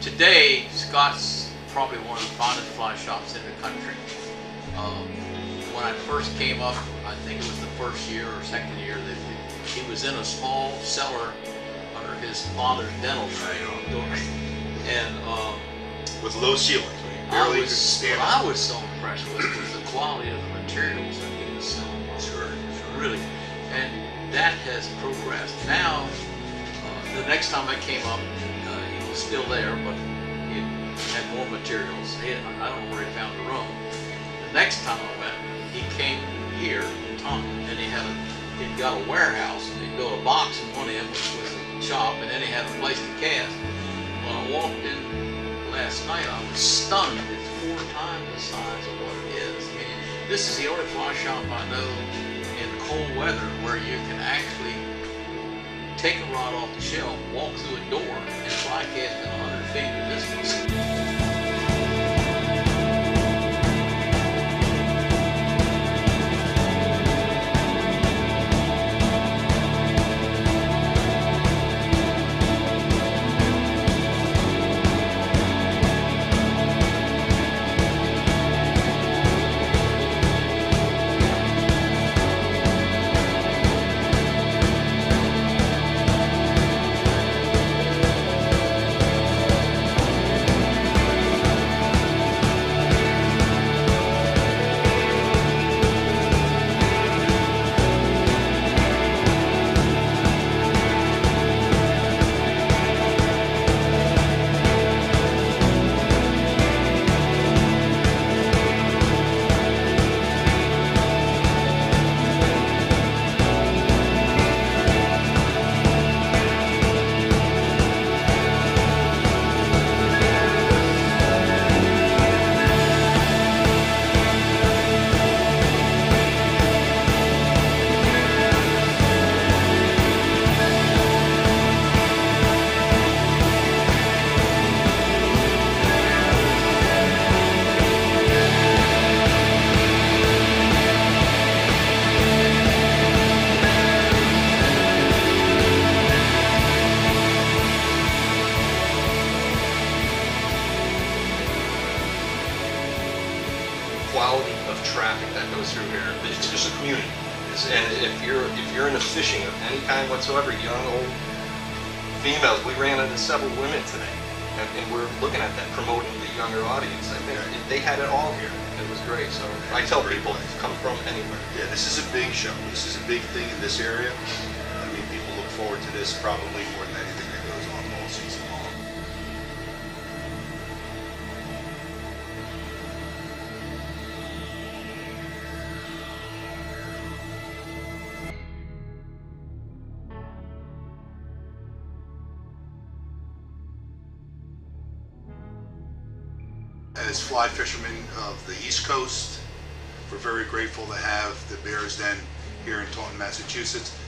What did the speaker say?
today, Scott's probably one of the finest fly shops in the country. Um, when I first came up, I think it was the first year or second year that he was in a small cellar under his father's dental practice. And um, with low ceilings. I was, what. I was so impressed with was the quality of the materials that he was selling. Sure, Really. And that has progressed. Now, uh, the next time I came up, still there, but he had more materials. He had, I don't know where he found the room. The next time I went, he came here in Taunton, and he had a, he'd got a warehouse, and he built a box in one end, which was a shop, and then he had a place to cast. When I walked in last night, I was stunned. It's four times the size of what it is. I mean, this is the only fly shop I know in cold weather where you can actually take a rod off the shelf, walk through a door, and fly cast quality of traffic that goes through here. It's just a community. It's- And if you're, if you're into fishing of any kind whatsoever, young, old, females, we ran into several women today. And, and we're looking at that, promoting the younger audience. I think it- they had it all here. It was great. So I tell people, come from anywhere. Yeah, this is a big show. This is a big thing in this area. I mean, people look forward to this probably more than anything As fly fishermen of the East Coast, we're very grateful to have the Bears Den here in Taunton, Massachusetts.